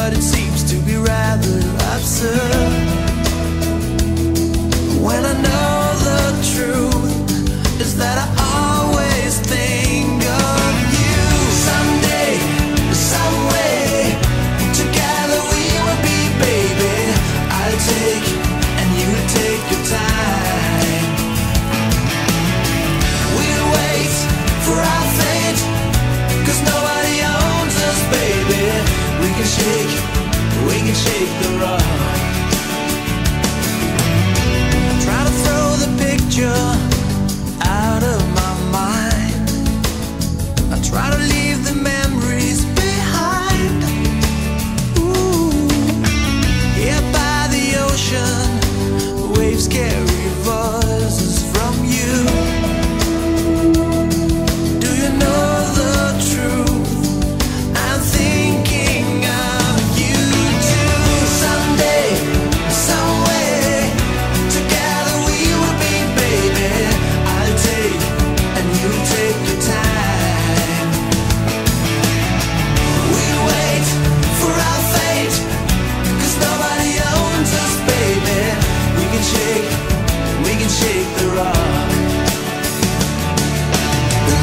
but it seems to be rather absurd. When I know. Take the ride. can shake, we can shake the rock. The